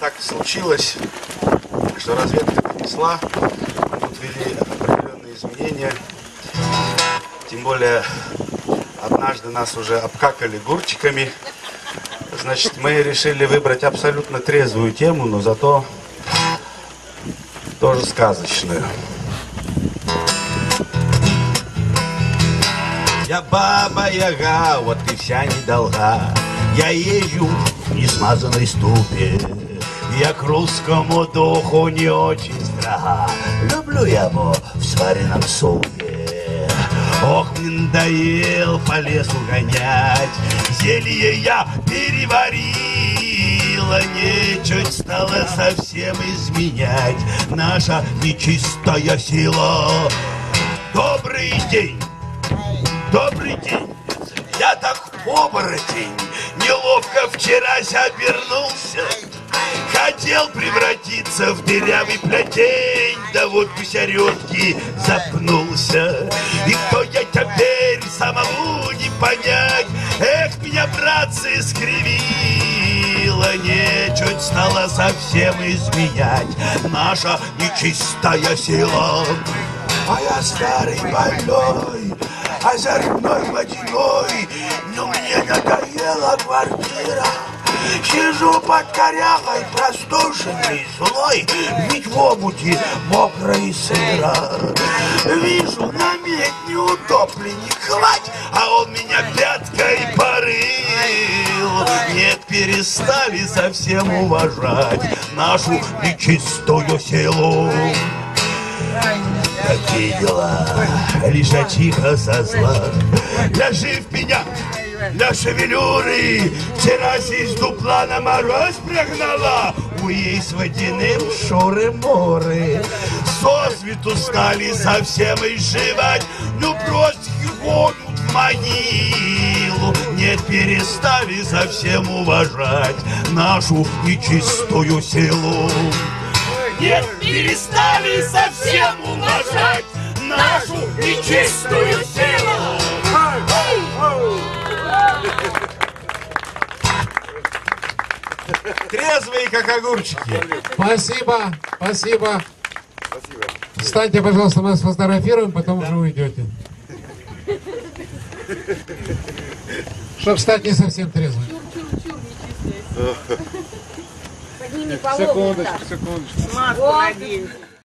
так случилось, что разведка донесла, тут ввели определенные изменения. Тем более, однажды нас уже обкакали гурчиками. Значит, мы решили выбрать абсолютно трезвую тему, но зато тоже сказочную. Я баба Яга, вот и вся недолга. Я езжу в несмазанной ступе. Я к русскому духу не очень строга. Люблю я его в сваренном супе. Ох, мне надоел по лесу гонять. Зелье я переварила, нечуть стало совсем изменять. Наша нечистая сила. Добрый день! Добрый день! Я так оборотень, неловко вчерась обернулся. Хотел превратиться в дырявый плетень, да вот гусяретки запнулся. И кто я теперь, самому не понять. Эх, меня, братцы, скривило, нечуть стало совсем изменять. Наша нечистая сила. А я старый больной, озорной водяной, но мне надоела квартира. Сижу под корягой, простуженный, злой, ведь в обуте мокро и сыро. Вижу, на медь неутопленник хвать, а он меня пяткой порыл. Нет, перестали совсем уважать нашу нечистую силу. Такие дела, лишачиха со зла. Ляжи в меня, для шевелюры, вчера из дупла на мороз прогнала. У ей с водяным шоры-моры. Со свету стали совсем изживать, ну просто гонят в могилу. Нет, перестали совсем уважать нашу нечистую силу. Нет, перестали совсем уважать нашу нечистую силу. Трезвые, как огурчики. Спасибо, спасибо. Встаньте, пожалуйста, мы вас сфотографируем, потом уже уйдете. Чтоб стать не совсем трезвым. Подними Секундочку, секундочку. Маску надень.